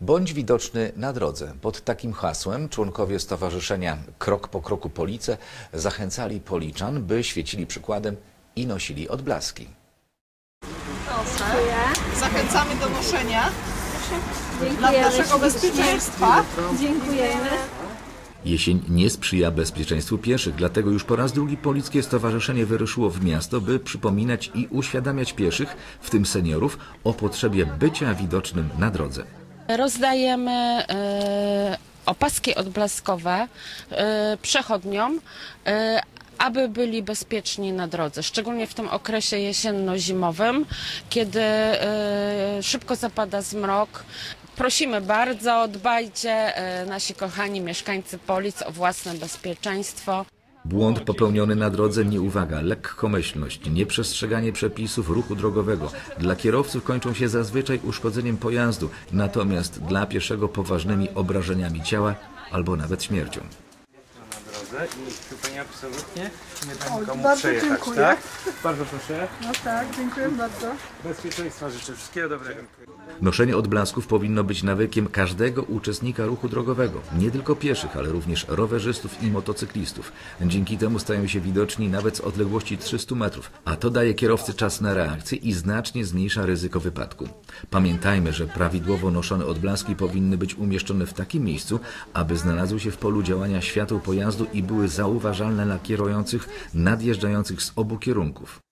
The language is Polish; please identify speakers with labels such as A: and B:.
A: Bądź widoczny na drodze. Pod takim hasłem członkowie Stowarzyszenia Krok po kroku Police zachęcali Policzan, by świecili przykładem i nosili odblaski.
B: Zachęcamy do noszenia dla
C: Dziękujemy
B: naszego bezpieczeństwa.
C: Dziękujemy.
A: Jesień nie sprzyja bezpieczeństwu pieszych, dlatego już po raz drugi Polickie Stowarzyszenie wyruszyło w miasto, by przypominać i uświadamiać pieszych, w tym seniorów, o potrzebie bycia widocznym na drodze.
D: Rozdajemy e, opaski odblaskowe e, przechodniom, e, aby byli bezpieczni na drodze, szczególnie w tym okresie jesienno-zimowym, kiedy szybko zapada zmrok. Prosimy bardzo, dbajcie, nasi kochani mieszkańcy Polic, o własne bezpieczeństwo.
A: Błąd popełniony na drodze, nieuwaga, lekkomyślność, nieprzestrzeganie przepisów ruchu drogowego dla kierowców kończą się zazwyczaj uszkodzeniem pojazdu, natomiast dla pieszego poważnymi obrażeniami ciała albo nawet śmiercią.
E: Drodze i pani absolutnie nie da nikomu
B: bardzo
E: przejechać,
B: dziękuję.
E: tak? Bardzo proszę.
B: No tak, dziękuję bardzo.
E: Bezpieczeństwa życzę. Wszystkiego dobrego.
A: Noszenie odblasków powinno być nawykiem każdego uczestnika ruchu drogowego, nie tylko pieszych, ale również rowerzystów i motocyklistów. Dzięki temu stają się widoczni nawet z odległości 300 metrów, a to daje kierowcy czas na reakcję i znacznie zmniejsza ryzyko wypadku. Pamiętajmy, że prawidłowo noszone odblaski powinny być umieszczone w takim miejscu, aby znalazły się w polu działania świateł pojazdu i były zauważalne dla kierujących nadjeżdżających z obu kierunków.